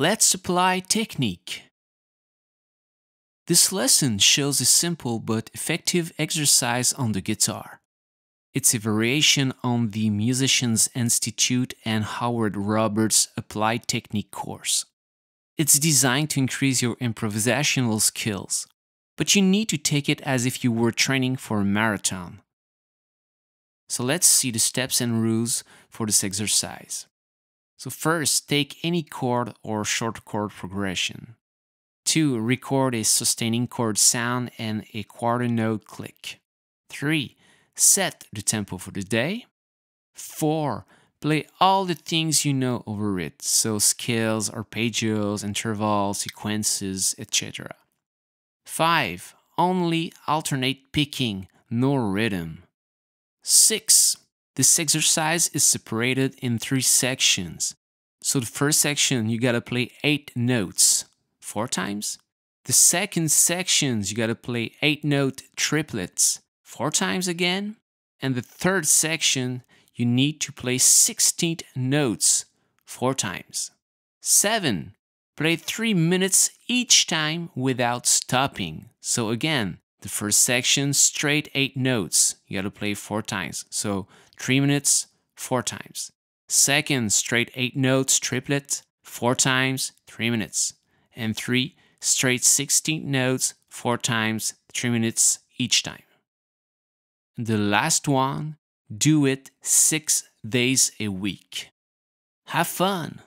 Let's apply technique. This lesson shows a simple but effective exercise on the guitar. It's a variation on the Musicians Institute and Howard Roberts Applied Technique course. It's designed to increase your improvisational skills, but you need to take it as if you were training for a marathon. So let's see the steps and rules for this exercise. So first, take any chord or short chord progression. 2. Record a sustaining chord sound and a quarter note click. 3. Set the tempo for the day. 4. Play all the things you know over it, so scales, arpeggios, intervals, sequences, etc. 5. Only alternate picking, no rhythm. 6. This exercise is separated in three sections. So the first section, you gotta play 8 notes four times. The second sections, you gotta play 8 note triplets four times again. And the third section, you need to play 16 notes four times. 7. Play 3 minutes each time without stopping. So again, the first section, straight 8 notes. You gotta play 4 times. So 3 minutes, 4 times. Second, straight 8 notes, triplet, 4 times, 3 minutes. And 3, straight 16 notes, 4 times, 3 minutes each time. The last one, do it 6 days a week. Have fun!